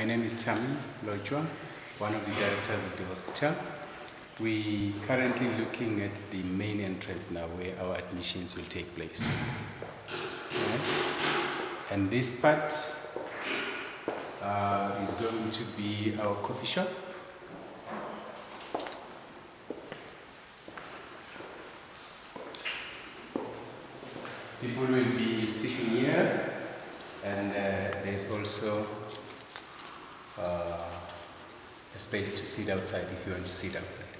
My name is Tami Lojwa, one of the directors of the hospital. We are currently looking at the main entrance now where our admissions will take place. Right? And this part uh, is going to be our coffee shop. People will be sitting here and uh, there's also space to sit outside if you want to sit outside.